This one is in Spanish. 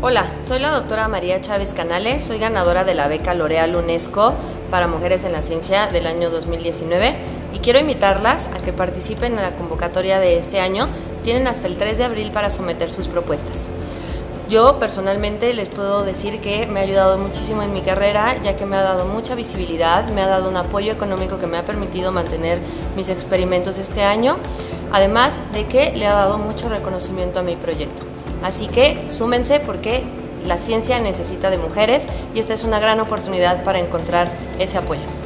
Hola, soy la doctora María Chávez Canales, soy ganadora de la beca L'Oreal UNESCO para Mujeres en la Ciencia del año 2019 y quiero invitarlas a que participen en la convocatoria de este año. Tienen hasta el 3 de abril para someter sus propuestas. Yo personalmente les puedo decir que me ha ayudado muchísimo en mi carrera, ya que me ha dado mucha visibilidad, me ha dado un apoyo económico que me ha permitido mantener mis experimentos este año, además de que le ha dado mucho reconocimiento a mi proyecto. Así que súmense porque la ciencia necesita de mujeres y esta es una gran oportunidad para encontrar ese apoyo.